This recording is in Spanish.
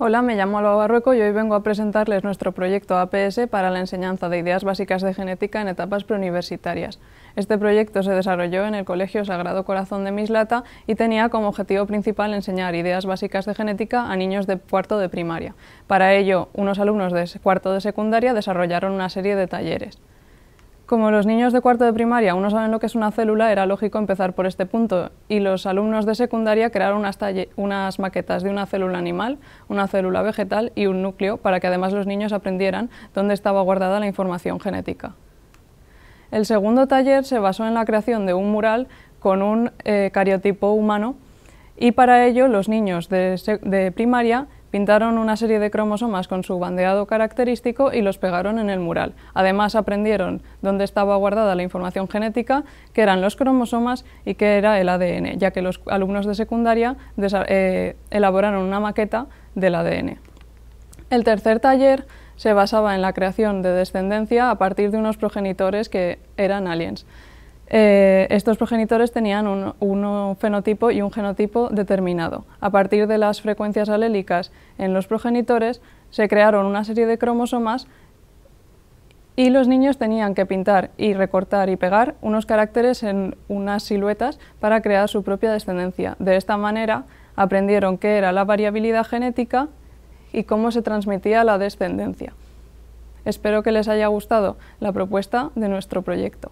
Hola, me llamo Alba Barrueco y hoy vengo a presentarles nuestro proyecto APS para la enseñanza de ideas básicas de genética en etapas preuniversitarias. Este proyecto se desarrolló en el Colegio Sagrado Corazón de Mislata y tenía como objetivo principal enseñar ideas básicas de genética a niños de cuarto de primaria. Para ello, unos alumnos de cuarto de secundaria desarrollaron una serie de talleres. Como los niños de cuarto de primaria aún no saben lo que es una célula, era lógico empezar por este punto y los alumnos de secundaria crearon unas, unas, maquetas de una célula animal, una célula vegetal y un núcleo para que además los niños aprendieran dónde estaba guardada la información genética. El segundo taller se basó en la creación de un mural con un eh, cariotipo humano y para ello los niños de primaria Pintaron una serie de cromosomas con su bandeado característico y los pegaron en el mural. Además aprendieron dónde estaba guardada la información genética, qué eran los cromosomas y qué era el ADN, ya que los alumnos de secundaria eh, elaboraron una maqueta del ADN. El tercer taller se basaba en la creación de descendencia a partir de unos progenitores que eran aliens. Eh, estos progenitores tenían un, fenotipo y un genotipo determinado. A partir de las frecuencias alélicas en los progenitores se crearon una serie de cromosomas y los niños tenían que pintar y recortar y pegar unos caracteres en unas siluetas para crear su propia descendencia. De esta manera aprendieron qué era la variabilidad genética y cómo se transmitía la descendencia. Espero que les haya gustado la propuesta de nuestro proyecto.